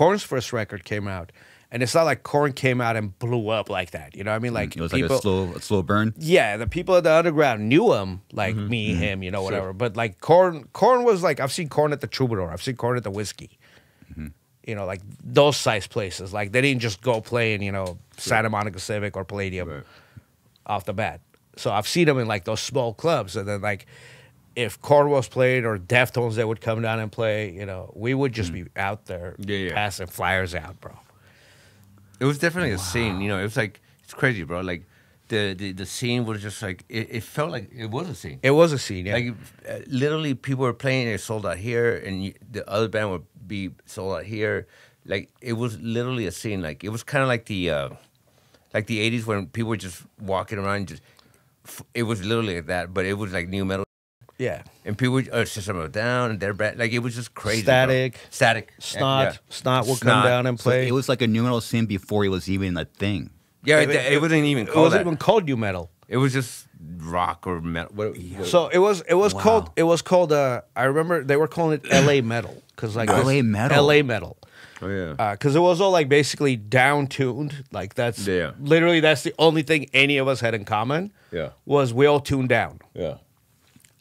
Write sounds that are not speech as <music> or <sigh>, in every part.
Korn's first record came out, and it's not like Korn came out and blew up like that. You know what I mean? Like It was people, like a slow, a slow burn. yeah, the people at the underground knew him, like Mm-hmm. me, him, you know, whatever. But like Korn, Korn was like I've seen Korn at the Troubadour, I've seen Korn at the Whisky, Mm-hmm. you know, like those size places. Like they didn't just go play in you know Santa Monica Civic or Palladium Right. off the bat. So I've seen them in like those small clubs, and then like if Korn was played or Deftones, they would come down and play. You know, we would just be out there Mm. Yeah, yeah. passing flyers out, bro. It was definitely a scene. You know, it was like it's crazy, bro. Like the the, the scene was just like it, it felt like it was a scene. It was a scene, yeah. Like uh, literally, people were playing. It sold out here, and you, the other band would be sold out here. Like it was literally a scene. Like it was kind of like the uh, like the '80s when people were just walking around. Just it was literally like that, but it was like nu metal, yeah. and people would uh, System of a Down, and their band. Like it was just crazy. bro. Static. static, Snot, Yeah. Snot would come down and So play. it was like a nu metal scene before it was even a thing. Yeah, it, it, wasn't even It called wasn't that. even called nu metal. It was just rock or metal. What, what- So it was it was Wow. called it was called uh I remember they were calling it L.A. metal because like LA metal. L.A. metal oh yeah. because it was all like basically down tuned like that's Yeah. literally that's the only thing any of us had in common Yeah. was we all tuned down yeah.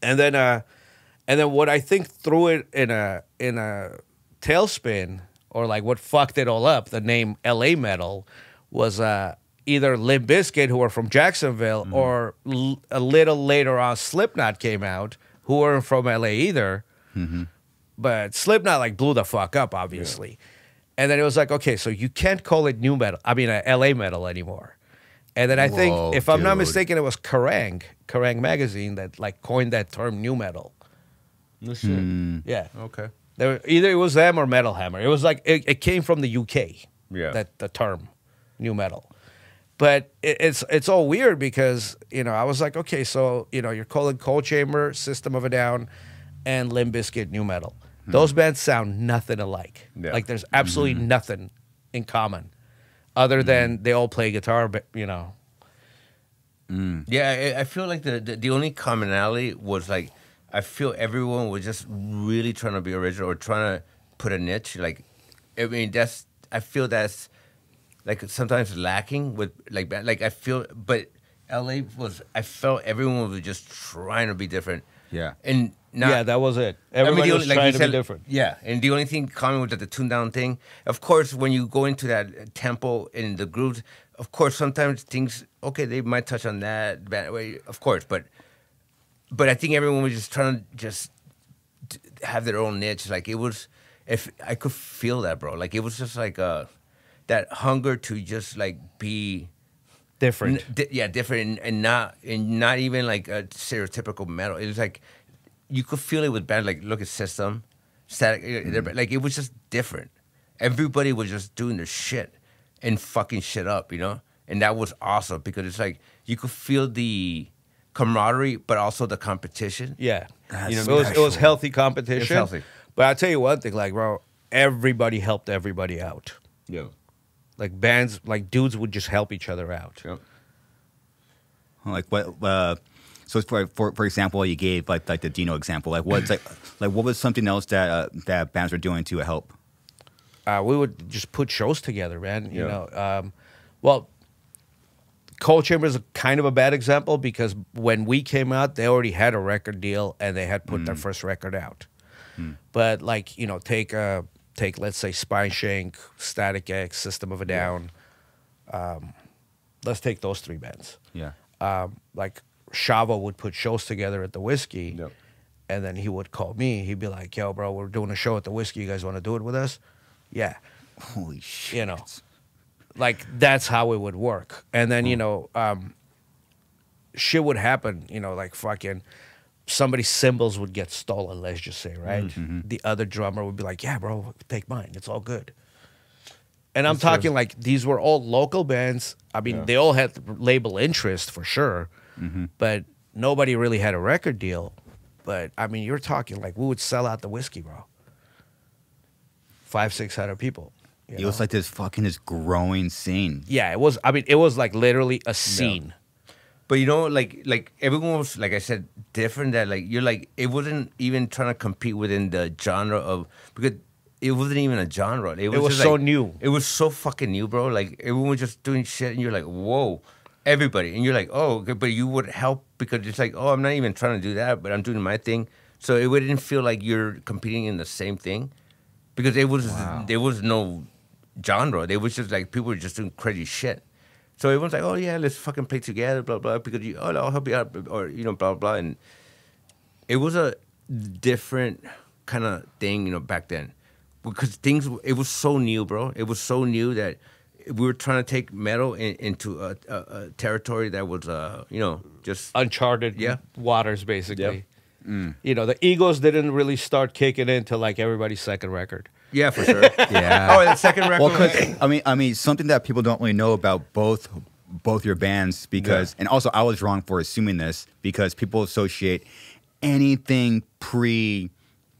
And then uh and then what I think threw it in a in a tailspin or like what fucked it all up the name L.A. metal was uh either Limp Bizkit who were from Jacksonville or l- a little later on Slipknot came out who weren't from L.A. either but Slipknot like blew the fuck up obviously and then it was like okay so you can't call it nu metal I mean uh, L.A. metal anymore and then I Whoa, think if I'm not mistaken it was Kerrang Kerrang magazine that like coined that term nu metal No shit. Hmm. yeah Okay. they were, either it was them or Metal Hammer. It was like it, it came from the UK. Yeah. That the term, nu metal. But it, it's it's all weird because you know I was like, okay, so you know you're calling Coal Chamber, System of a Down, and Limp Bizkit nu metal. Those bands sound nothing alike. Yeah. Like there's absolutely nothing in common, other mm-hmm. than they all play guitar. But you know, mm. Yeah, I, I feel like the, the the only commonality was like I feel everyone was just really trying to be original or trying to put a niche. Like, I mean, that's I feel that's like sometimes lacking with like ba- like I feel, but LA was I felt everyone was just trying to be different. Yeah. and not, yeah, that was it. I mean, Everybody was only- like trying to said, be different. Yeah, and the only thing common was that the tune down thing. Of course, when you go into that tempo in the grooves, of course, sometimes things okay, they might touch on that of course, but but I think everyone was just trying to just have their own niche. Like it was, if I could feel that, bro. Like it was just like uh that hunger to just like be Different. N- di- yeah, different, and, and not and not even like a stereotypical metal. It was like you could feel it with bands like look at System, Static. they're- mm-hmm. Like it was just different. Everybody was just doing their shit and fucking shit up, you know. And that was awesome because it's like you could feel the camaraderie, but also the competition. Yeah, That's you know, it was it was healthy competition. healthy. But I'll tell you one thing, like bro, everybody helped everybody out. Yeah. Like bands, like dudes would just help each other out. Yep. Like what? Uh, so for, for for example, you gave like like the Dino example. Like what's like <clears throat> like what was something else that uh, that bands were doing to help? Uh, we would just put shows together, man. You Yeah. know, um, well, Coal Chamber is a kind of a bad example because when we came out, they already had a record deal and they had put their first record out. But like you know, take uh, take let's say Spineshank, Static X, System of a Down. Um, let's take those three bands. Yeah. Um, like Shavo would put shows together at the Whisky, Yep. and then he would call me. He'd be like, "Yo, bro, we're doing a show at the Whisky. You guys want to do it with us?" Yeah, Holy shit. you know, like that's how it would work. And then you know, um, shit would happen. You know, like fucking somebody's cymbals would get stolen. Let's just say, right? The other drummer would be like, "Yeah, bro, take mine. It's all good." And I'm talking like these were all local bands. I mean, they all had label interest for sure, mm-hmm. but nobody really had a record deal. But I mean, you're talking like we would sell out the Whisky, bro. Five, six hundred people. you It was like this fucking this growing scene. yeah, it was. I mean, it was like literally a scene. But you know, like like everyone was like I said, different. That like you're like it wasn't even trying to compete within the genre of because it wasn't even a genre. It was, was just so like- new. It was so fucking new, bro. Like everyone was just doing shit, and you're like, whoa, everybody, and you're like, oh, okay, but you would help because it's like, oh, I'm not even trying to do that, but I'm doing my thing. So it wouldn't feel like you're competing in the same thing, because it was there was no genre. There was just like people were just doing crazy shit. So everyone's like, oh yeah, let's fucking play together, blah blah. Because you, oh, I'll help you out, or you know, blah blah. And it was a different kind of thing, you know, back then, because things it was so new, bro. It was so new that we were trying to take metal in, into a, a, a territory that was, uh, you know, just uncharted Yeah. waters basically. You know, the egos didn't really start kicking in till like everybody's second record. yeah, for sure. <laughs> Yeah. oh, the second record. Well, because I mean, I mean, something that people don't really know about both both your bands because, and also I was wrong for assuming this because people associate anything pre,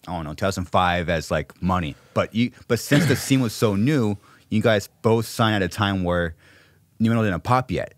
I don't know, 2005 as like money. But you, but since the scene was so new, you guys both signed at a time where nu metal didn't pop yet.